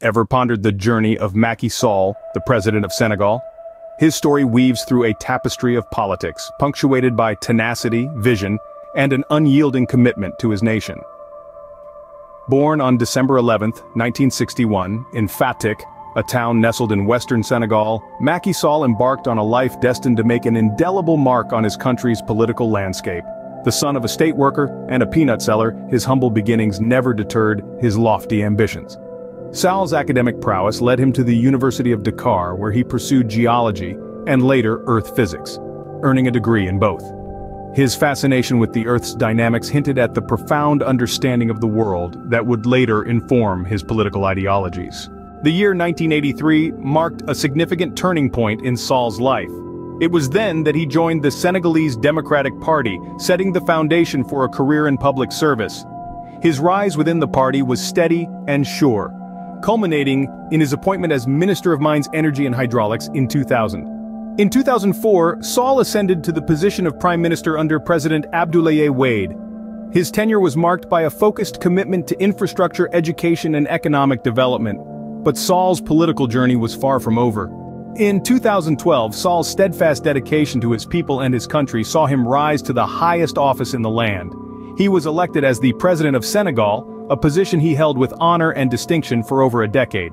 Ever pondered the journey of Macky Sall, the president of Senegal? His story weaves through a tapestry of politics, punctuated by tenacity, vision, and an unyielding commitment to his nation. Born on December 11, 1961, in Fatick, a town nestled in western Senegal, Macky Sall embarked on a life destined to make an indelible mark on his country's political landscape. The son of a state worker and a peanut seller, his humble beginnings never deterred his lofty ambitions. Sall's academic prowess led him to the University of Dakar where he pursued geology and later earth physics, earning a degree in both. His fascination with the Earth's dynamics hinted at the profound understanding of the world that would later inform his political ideologies. The year 1983 marked a significant turning point in Sall's life. It was then that he joined the Senegalese Democratic Party, setting the foundation for a career in public service. His rise within the party was steady and sure, culminating in his appointment as Minister of Mines, Energy and Hydraulics in 2000. In 2004, Sall ascended to the position of Prime Minister under President Abdoulaye Wade. His tenure was marked by a focused commitment to infrastructure, education and economic development. But Sall's political journey was far from over. In 2012, Sall's steadfast dedication to his people and his country saw him rise to the highest office in the land. He was elected as the President of Senegal, a position he held with honor and distinction for over a decade.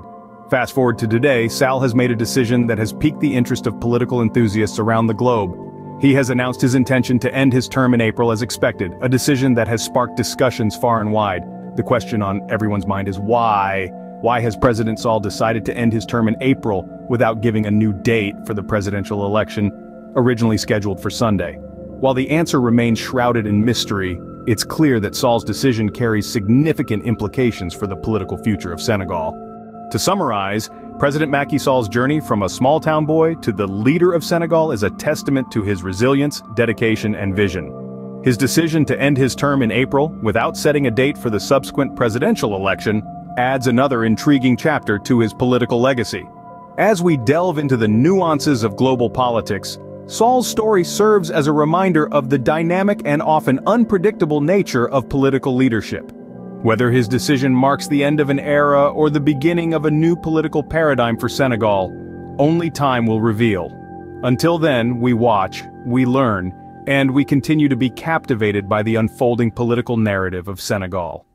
Fast forward to today, Sall has made a decision that has piqued the interest of political enthusiasts around the globe. He has announced his intention to end his term in April as expected, a decision that has sparked discussions far and wide. The question on everyone's mind is why? Why has President Sall decided to end his term in April without giving a new date for the presidential election, originally scheduled for Sunday? While the answer remains shrouded in mystery, it's clear that Sall's decision carries significant implications for the political future of Senegal. To summarize, President Macky Sall's journey from a small-town boy to the leader of Senegal is a testament to his resilience, dedication, and vision. His decision to end his term in April, without setting a date for the subsequent presidential election, adds another intriguing chapter to his political legacy. As we delve into the nuances of global politics, Sall's story serves as a reminder of the dynamic and often unpredictable nature of political leadership. Whether his decision marks the end of an era or the beginning of a new political paradigm for Senegal, only time will reveal. Until then, we watch, we learn, and we continue to be captivated by the unfolding political narrative of Senegal.